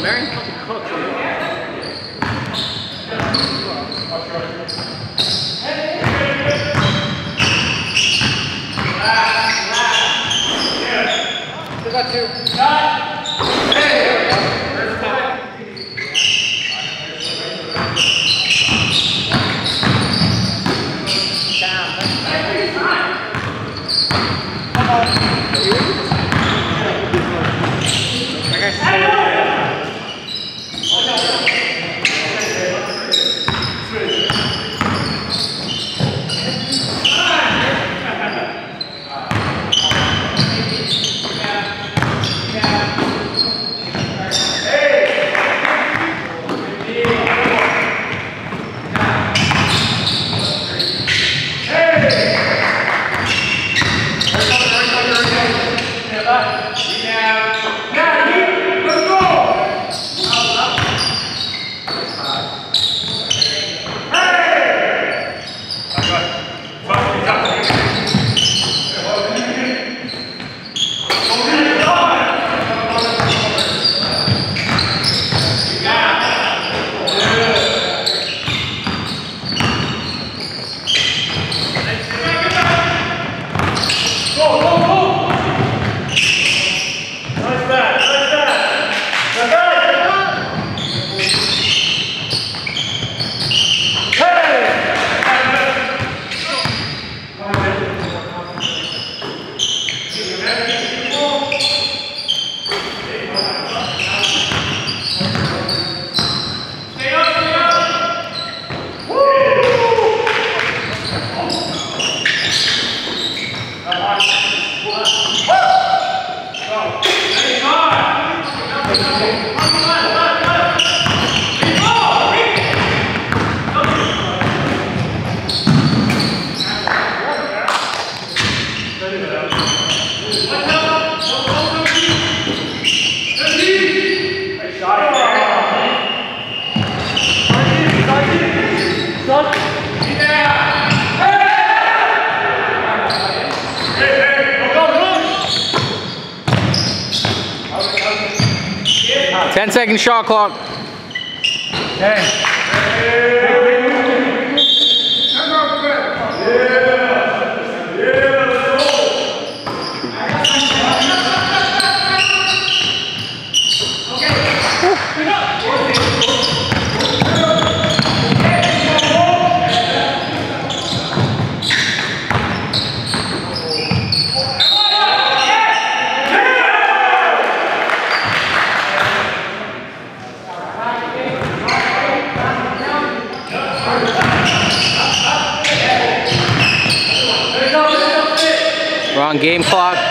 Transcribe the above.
Yeah, Marion fucking cooked, Still got two. Nine. Hey! Hey! Vamos lá! 10 second shot clock. 10. on game clock.